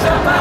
Somebody